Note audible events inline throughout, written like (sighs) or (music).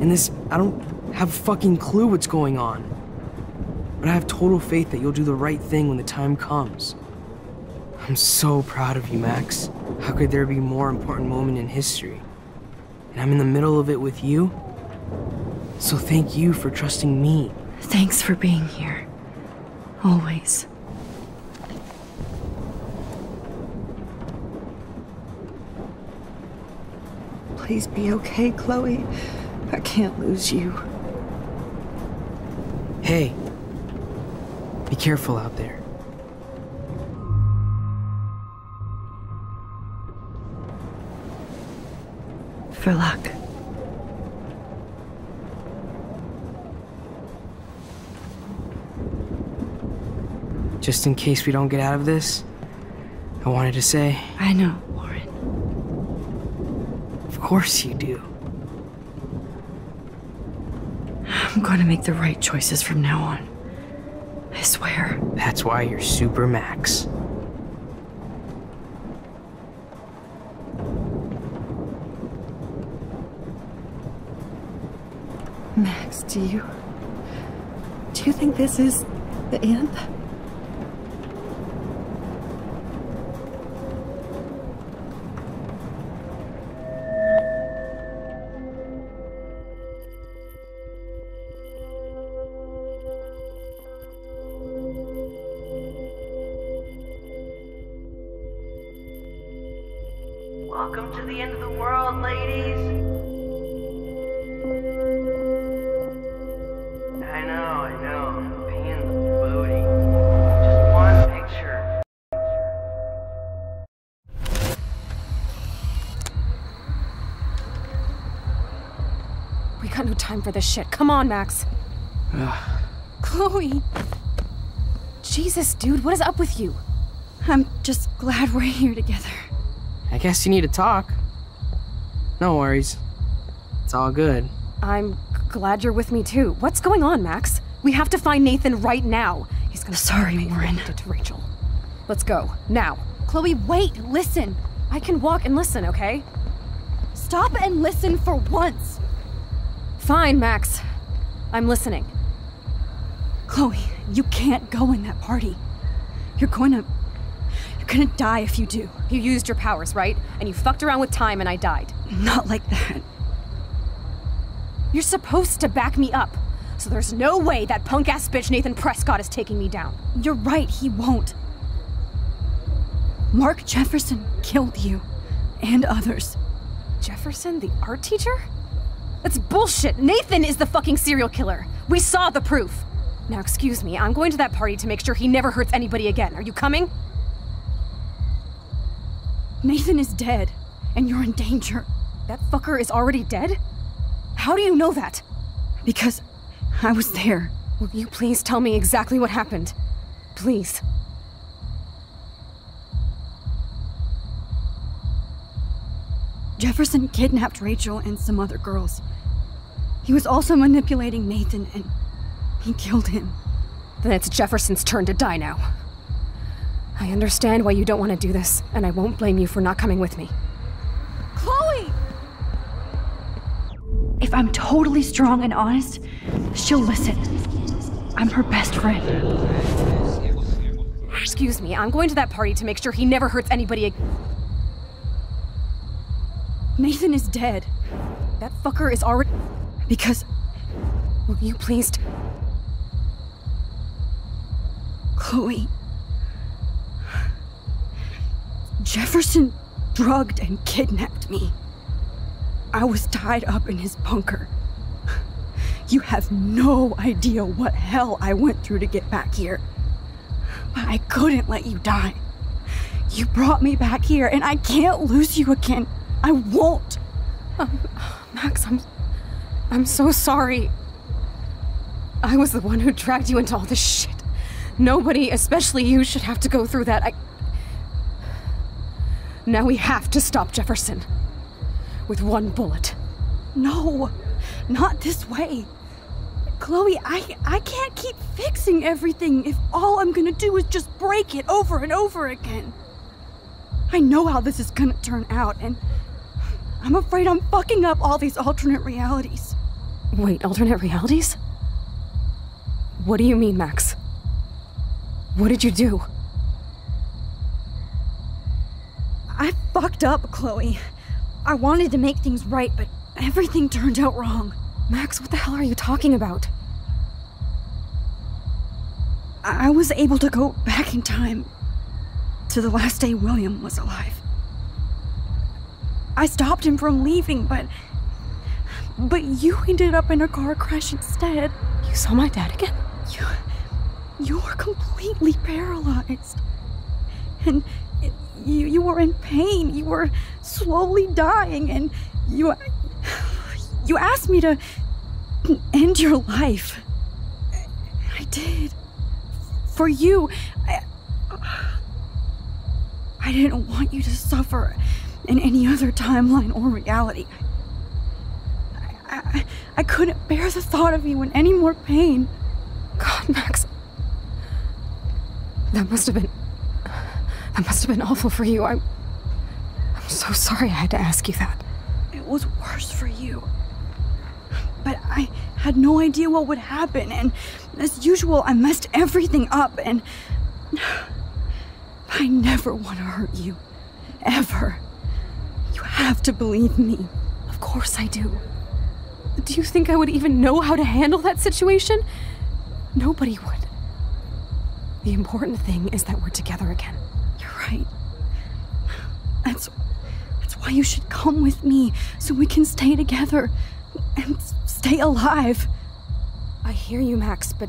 In this, I don't have a fucking clue what's going on. But I have total faith that you'll do the right thing when the time comes. I'm so proud of you, Max. How could there be a more important moment in history? And I'm in the middle of it with you. So thank you for trusting me. Thanks for being here. Always. Please be okay, Chloe. I can't lose you. Hey, be careful out there. For luck. Just in case we don't get out of this, I wanted to say, I know, Warren. of course you do. I'm going to make the right choices from now on. I swear. That's why you're Super Max. Max, do you. Do you think this is the end? Welcome to the end of the world, ladies. I know, I know. Pain in the booty. Just one picture. We got no time for this shit. Come on, Max. (sighs) Chloe. Jesus, dude, what is up with you? I'm just glad we're here together. I guess you need to talk. No worries. It's all good. I'm glad you're with me too. What's going on, Max? We have to find Nathan right now. He's gonna Sorry, me we Warren. don't to Rachel. Let's go now. Chloe, wait. Listen. I can walk and listen, okay? Stop and listen for once! Fine, Max. I'm listening. Chloe, you can't go in that party. You're going to. Gonna die if you do. You used your powers, right? And you fucked around with time and I died. Not like that. You're supposed to back me up. So there's no way that punk ass bitch Nathan Prescott is taking me down. You're right, he won't. Mark Jefferson killed you. And others. Jefferson, the art teacher? That's bullshit. Nathan is the fucking serial killer. We saw the proof. Now, excuse me, I'm going to that party to make sure he never hurts anybody again. Are you coming? Nathan is dead, and you're in danger. That fucker is already dead? How do you know that? Because I was there. Will you please tell me exactly what happened? Please. Jefferson kidnapped Rachel and some other girls. He was also manipulating Nathan, and he killed him. Then it's Jefferson's turn to die now. I understand why you don't want to do this, and I won't blame you for not coming with me. Chloe! If I'm totally strong and honest, she'll listen. I'm her best friend. Excuse me, I'm going to that party to make sure he never hurts anybody again. Nathan is dead. That fucker is already. Because Will you please. Chloe. Jefferson drugged and kidnapped me. I was tied up in his bunker. You have no idea what hell I went through to get back here. But I couldn't let you die. You brought me back here, and I can't lose you again. I won't. Oh, Max, I'm. I'm so sorry. I was the one who dragged you into all this shit. Nobody, especially you, should have to go through that. I. Now we have to stop Jefferson. With one bullet. No, not this way. Chloe, I I can't keep fixing everything if all I'm gonna do is just break it over and over again. I know how this is gonna turn out, and I'm afraid I'm fucking up all these alternate realities. Wait, alternate realities? What do you mean, Max? What did you do? I fucked up, Chloe. I wanted to make things right, but everything turned out wrong. Max, what the hell are you talking about? I I was able to go back in time to the last day William was alive. I stopped him from leaving, but. But you ended up in a car crash instead. You saw my dad again? You. You were completely paralyzed. And you, you were in pain. You were slowly dying, and you. You asked me to end your life. I did. For you. I, I didn't want you to suffer in any other timeline or reality. I, I, I couldn't bear the thought of you in any more pain. God, Max. That must have been. That must have been awful for you. I'm. I'm so sorry I had to ask you that. It was worse for you. But I had no idea what would happen, and as usual, I messed everything up, and. I never want to hurt you. Ever. You have to believe me. Of course I do. Do you think I would even know how to handle that situation? Nobody would. The important thing is that we're together again. Right. That's. That's why you should come with me, so we can stay together and stay alive. I hear you, Max, but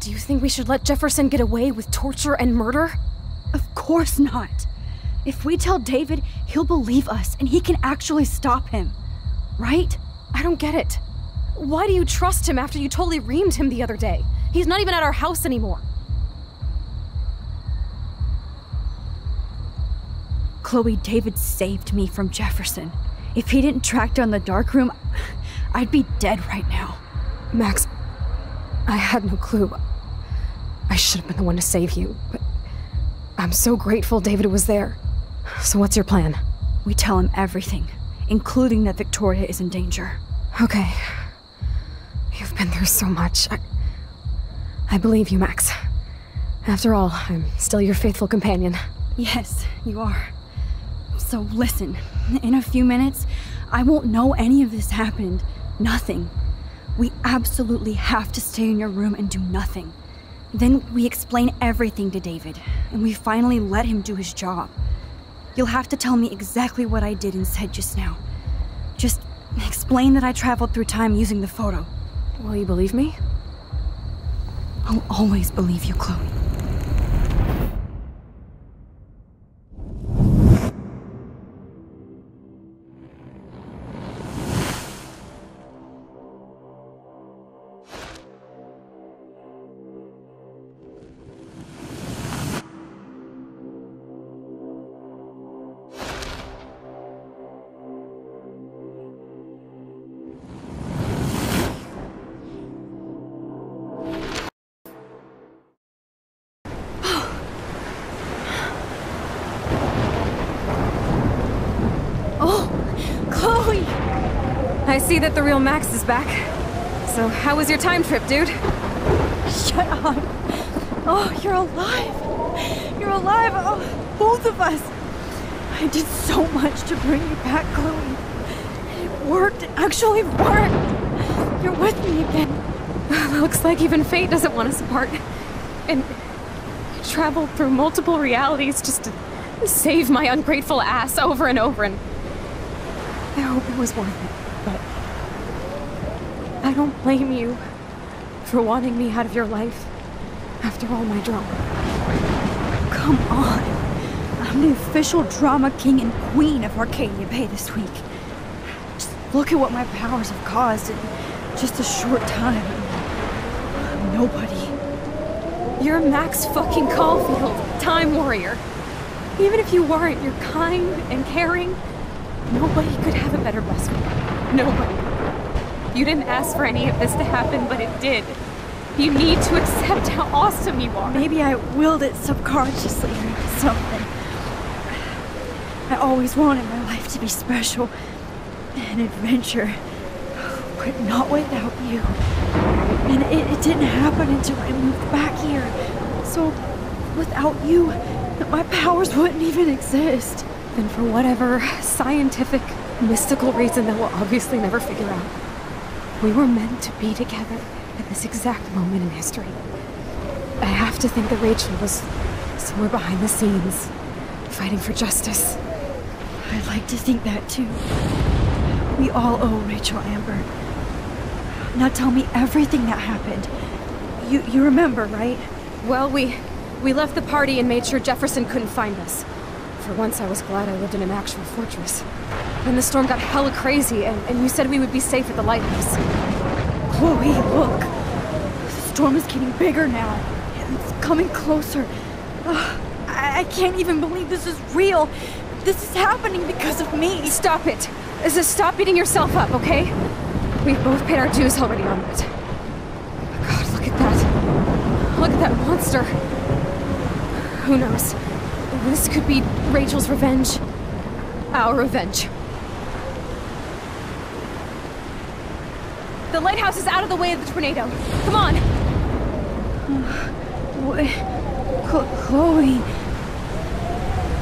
do you think we should let Jefferson get away with torture and murder? Of course not. If we tell David, he'll believe us and he can actually stop him. Right? I don't get it. Why do you trust him after you totally reamed him the other day? He's not even at our house anymore. Chloe, David saved me from Jefferson. If he didn't track down the dark room, I'd be dead right now. Max, I had no clue. I should have been the one to save you, but I'm so grateful David was there. So, what's your plan? We tell him everything, including that Victoria is in danger. Okay. You've been through so much. I, I believe you, Max. After all, I'm still your faithful companion. Yes, you are. So listen, in a few minutes, I won't know any of this happened. Nothing. We absolutely have to stay in your room and do nothing. Then we explain everything to David, and we finally let him do his job. You'll have to tell me exactly what I did and said just now. Just explain that I traveled through time using the photo. Will you believe me? I'll always believe you, Chloe. I see that the real Max is back. So, how was your time trip, dude? Shut up. Oh, you're alive. You're alive. Oh, both of us. I did so much to bring you back, Chloe. It worked. It actually worked. You're with me again. (sighs) Looks like even fate doesn't want us apart. And I traveled through multiple realities just to save my ungrateful ass over and over, and I hope it was worth it. I don't blame you for wanting me out of your life after all my drama. Come on. I'm the official drama king and queen of Arcadia Bay this week. Just look at what my powers have caused in just a short time. I'm nobody. You're Max fucking Caulfield, Time Warrior. Even if you weren't, you're kind and caring. Nobody could have a better best friend. Nobody. You didn't ask for any of this to happen, but it did. You need to accept how awesome you are. Maybe I willed it subconsciously or something. I always wanted my life to be special. An adventure. but not without you. And it, it didn't happen until I moved back here. So, without you, my powers wouldn't even exist. And for whatever scientific, mystical reason that we'll obviously never figure out, we were meant to be together at this exact moment in history. I have to think that Rachel was somewhere behind the scenes, fighting for justice. I'd like to think that too. We all owe Rachel Amber. Now tell me everything that happened. You you remember, right? Well, we we left the party and made sure Jefferson couldn't find us. For once, I was glad I lived in an actual fortress. Then the storm got hella crazy, and, and you said we would be safe at the lighthouse. Chloe, look. The storm is getting bigger now. It's coming closer. Ugh, I, I can't even believe this is real. This is happening because of me. Stop it! Just stop beating yourself up, okay? We've both paid our dues already on it. God, look at that. Look at that monster. Who knows? This could be Rachel's revenge. Our revenge. The lighthouse is out of the way of the tornado. Come on! What? Chloe.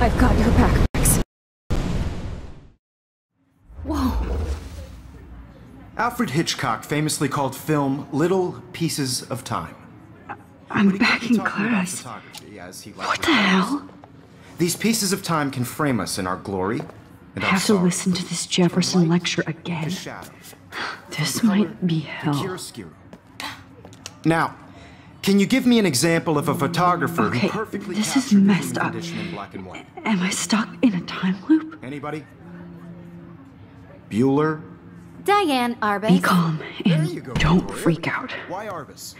I've got your back, Max. Whoa. Alfred Hitchcock famously called film little pieces of time. I'm back in class. as he What the to call hell? These pieces of time can frame us in our glory and I have to listen to this Jefferson light lecture to again. Shadow, This from might be color hell. Now, can you give me an example of a photographer Okay, who perfectly this is captured the messed human up. in black and white? Am I stuck in a time loop? Anybody? Bueller? Diane Arbus. Be Arbus. calm There and you go, don't Victoria. freak out. Why Arbus?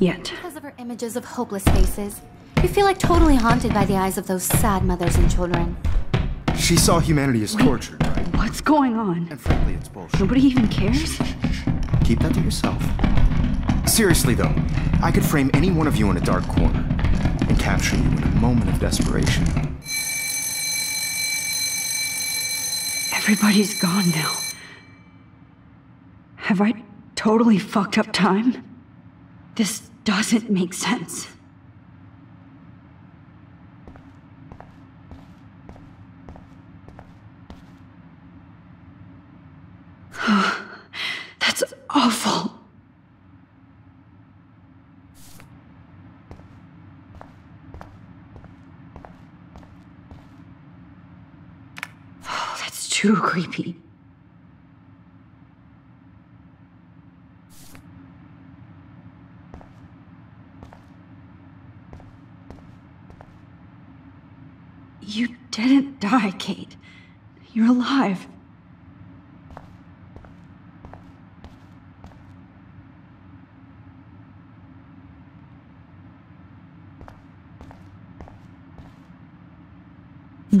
Yet. Because of her images of hopeless faces. You feel like totally haunted by the eyes of those sad mothers and children. She saw humanity as tortured, right? What's going on? And frankly, it's bullshit. Nobody even cares? Keep that to yourself. Seriously, though, I could frame any one of you in a dark corner and capture you in a moment of desperation. Everybody's gone now. Have I totally fucked up time? This doesn't make sense. That's awful. Oh, that's too creepy. You didn't die, Kate. You're alive.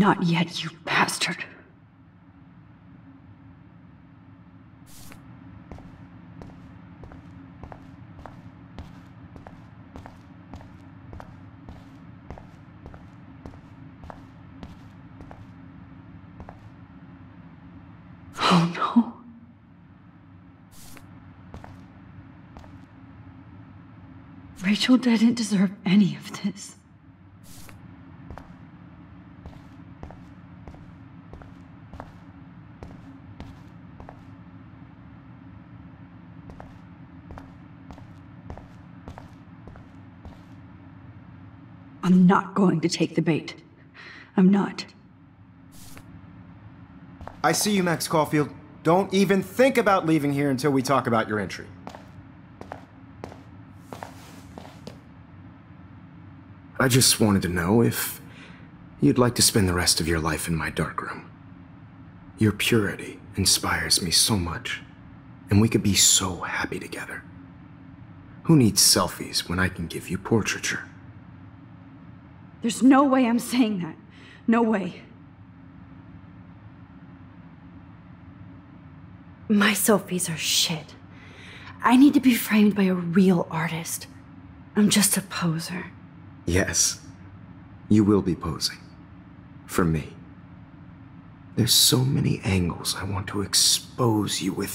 Not yet, you bastard. Oh no. Rachel didn't deserve any of this. I'm not going to take the bait. I'm not. I see you, Max Caulfield. Don't even think about leaving here until we talk about your entry. I just wanted to know if you'd like to spend the rest of your life in my darkroom. Your purity inspires me so much, and we could be so happy together. Who needs selfies when I can give you portraiture? There's no way I'm saying that. No way. My selfies are shit. I need to be framed by a real artist. I'm just a poser. Yes, you will be posing. For me. There's so many angles I want to expose you with.